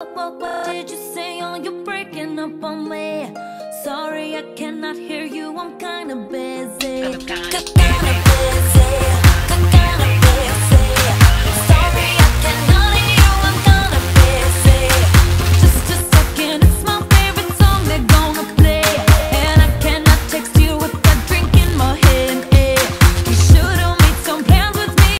What, what did you say? Oh, you're breaking up on me. Sorry, I cannot hear you.